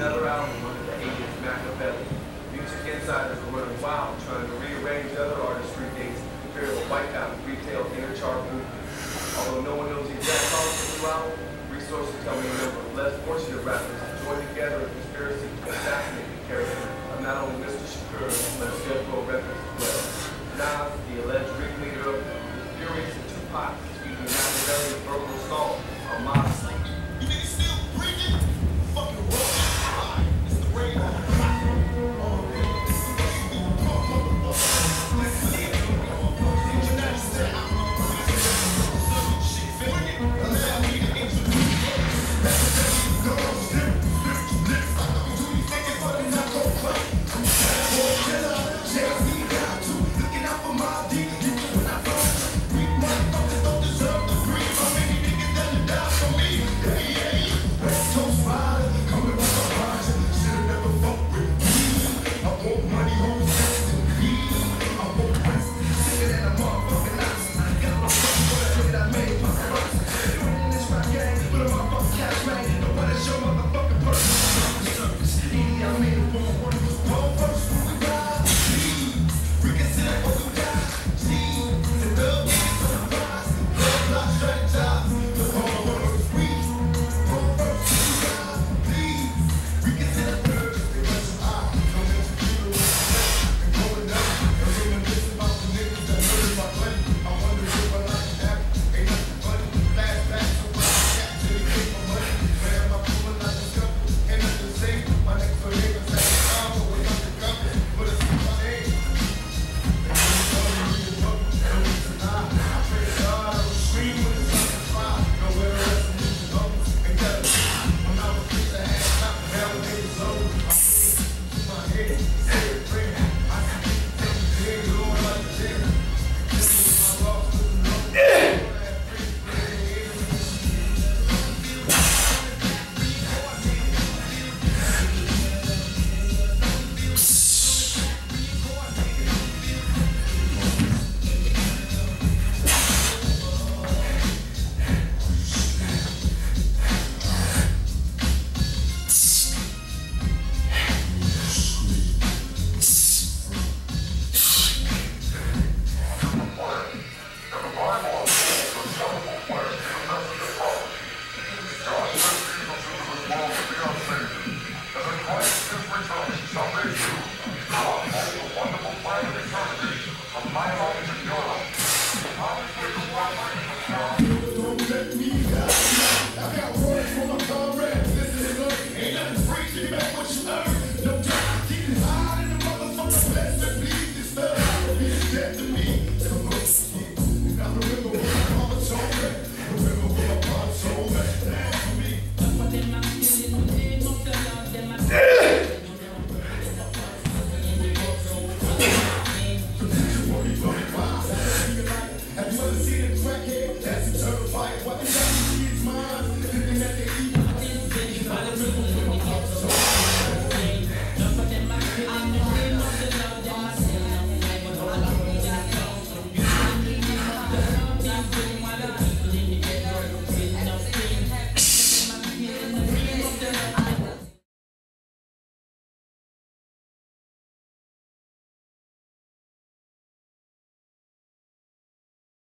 another album under the alias Makaveli. Music insiders were running wild trying to rearrange other artists' readings to appear to wipe out retail inner chart movement. Although no one knows the exact cause of the album, resources tell me a number of less fortunate rappers joined together in conspiracy to assassinate the character of not only Mr. Shakur, but Death Row Records' back to me.